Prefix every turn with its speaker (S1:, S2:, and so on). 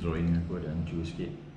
S1: drawing aku dan hancur sikit.